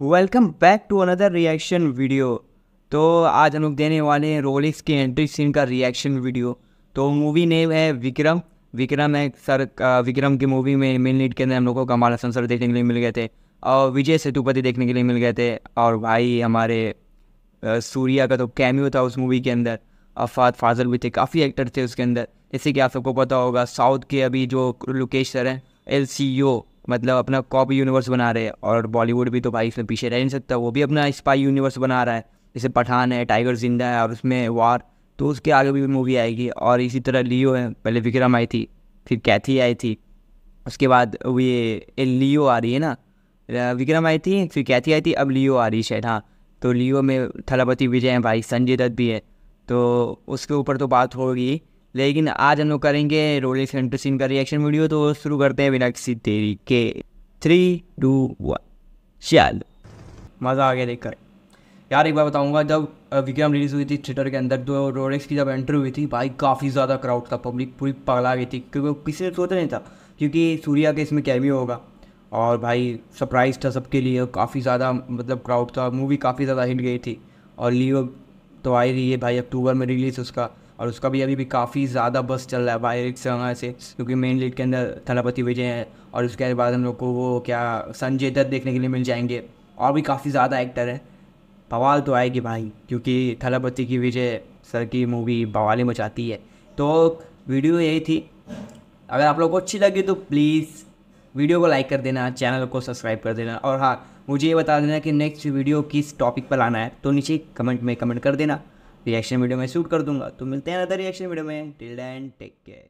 Welcome back to another reaction video तो आज हम लोग देने वाले हैं रोलिक्स के एंट्री सीन का रिएक्शन वीडियो तो मूवी नेम है विक्रम विक्रम है सर विक्रम की मूवी में मेन लीड के अंदर हम लोग को कमाल हसन सर देखने के लिए मिल गए थे और विजय सेतुपति देखने के लिए मिल गए थे और भाई हमारे सूर्या का तो कैमियो था उस मूवी के अंदर अफाद फाजल भी थे, काफ़ी एक्टर थे उसके अंदर। जैसे कि आप सबको पता होगा साउथ के अभी जो लोकेश सर हैं एल मतलब अपना कॉपी यूनिवर्स बना रहे हैं और बॉलीवुड भी तो भाई इसमें पीछे रह नहीं सकता, वो भी अपना स्पाई यूनिवर्स बना रहा है। जैसे पठान है टाइगर ज़िंदा है और उसमें वार तो उसके आगे भी मूवी आएगी और इसी तरह लियो है, पहले विक्रम आई थी, फिर कैथी आई थी, उसके बाद ये लियो आ रही है ना विक्रम आई थी, फिर कैथी आई थी, अब लियो आ रही शायद हाँ। तो लियो में थलापति विजय हैं भाई, संजय दत्त भी है तो उसके ऊपर तो बात होगी। लेकिन आज हम लोग करेंगे रोलिक्स सीन का रिएक्शन वीडियो तो शुरू करते हैं बिना किसी देरी के। थ्री टू वन चल। मज़ा आ गया देखकर। यार, एक बार बताऊँगा, जब विक्रम रिलीज़ हुई थी थिएटर के अंदर तो रोलेक्स की जब एंट्री हुई थी, भाई, काफ़ी ज़्यादा क्राउड था पब्लिक पूरी पगला गई थी, क्योंकि किसी ने सोचा नहीं था, क्योंकि सूर्या के इसमें कैमियो होगा। और भाई सरप्राइज़ था सबके लिए, काफ़ी ज़्यादा मतलब क्राउड था मूवी काफ़ी ज़्यादा हिट गई थी। और लियो तो आ ही रही है भाई अक्टूबर में रिलीज़ उसका। और उसका भी अभी भी काफ़ी ज़्यादा बस चल रहा है एक समय से, क्योंकि मेन लीड के अंदर थलापति विजय है और उसके बाद हम लोग को वो क्या, संजय दत्त देखने के लिए मिल जाएँगे। और भी काफ़ी ज़्यादा एक्टर है। बवाल तो आएगी भाई, क्योंकि थलापति की विजय सर की मूवी बवाली मचाती है। तो वीडियो यही थी। अगर आप लोग को अच्छी लगी तो प्लीज़ वीडियो को लाइक कर देना चैनल को सब्सक्राइब कर देना। और हाँ मुझे ये बता देना कि नेक्स्ट वीडियो किस टॉपिक पर लाना है तो नीचे कमेंट में कमेंट कर देना। रिएक्शन वीडियो में शूट कर दूँगा। तो मिलते हैं अदर रिएक्शन वीडियो में। Till end take care